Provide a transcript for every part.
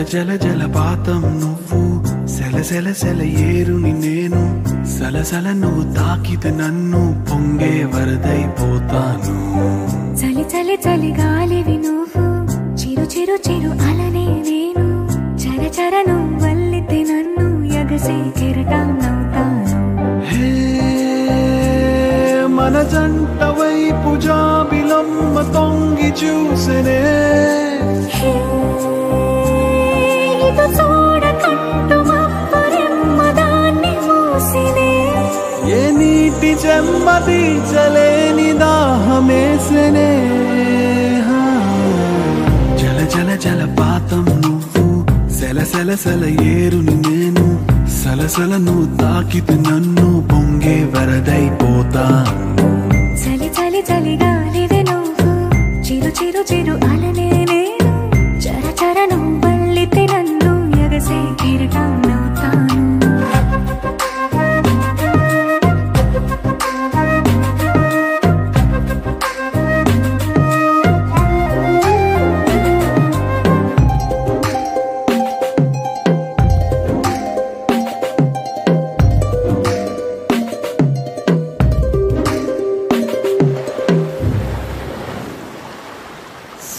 జల జలపాతం నువ్వు. సెల సెల సెల ఏరుని నేను. సలసల నువ్వు తాకితే నన్ను పొంగే వరదైపోతాను. చలి చలి చలి గాలివి నువ్వు. చిరు చిరు చిరు అలనే నేను. చర చర నువ్వల్లితే నన్ను ఎగసే కెరటం నవ్వుతాను. హే మన జంట వైపు జాబిలమ్మ తొంగి చూసనే. నీటి చెమ్మ తీర్చలేని దాహమేసనే హా. జల జల జలపాతం నువ్వు సెల సెల సెల ఏరుని నేను సలసల నువ్వు తాకితే నన్ను పొంగే వరదైపోతా చలి చలి చలి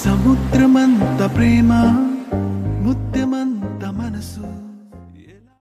సముద్రమంత ప్రేమ.